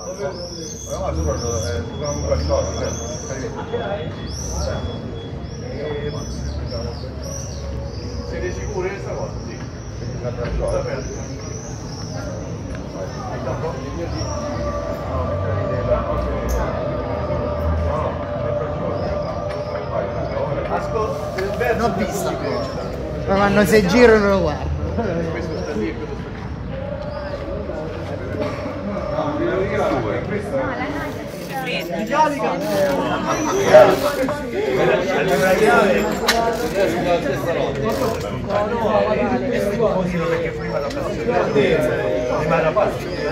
No, soprattutto eh, un qualcosa, Siete sicuri di questa cosa? Sì. Tutto aperto. Ascolta, Non vista Ma quando si girano lo guardo. Passione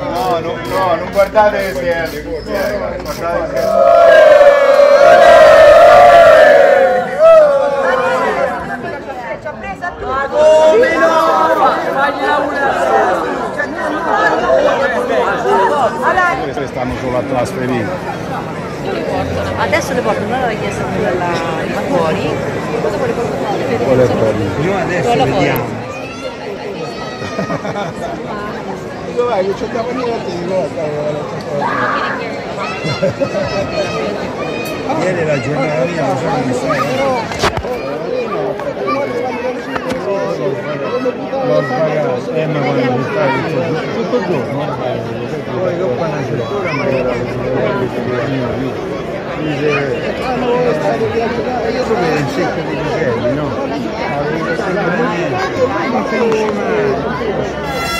No, no, no, non guardate se guardate se Ci presa tutto. Queste stanno solo a trasferire. Adesso le porto una alla chiesa quella là fuori, dopo le porto Qual è il problema? Noi adesso fuori. vediamo. Dov'è che c'è da venire a te? Ieri la giornata mia non so come stai. L'ho sbagliato. Eh, ma quando stai tutto il giorno? Poi dopo una struttura ma era Dice, ah, ma vuole stare via a giocare? Io Come il secco di Michele, no? Avevo sempre niente. Ma finisce male.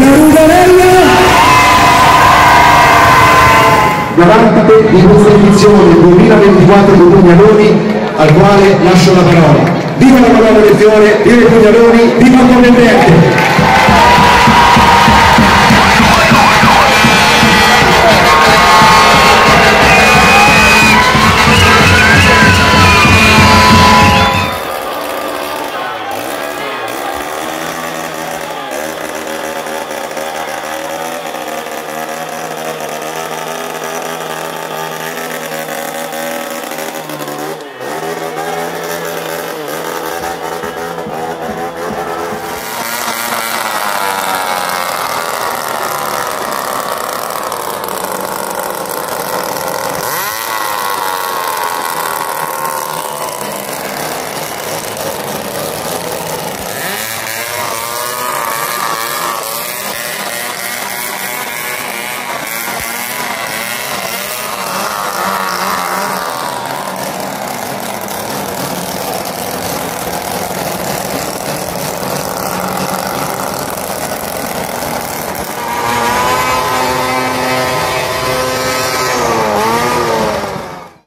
la Rugarella davanti di questa edizione 2024 di Pugnaloni al quale lascio la parola. Viva la parola del fiore, viva i Pugnaloni, viva il Convendente!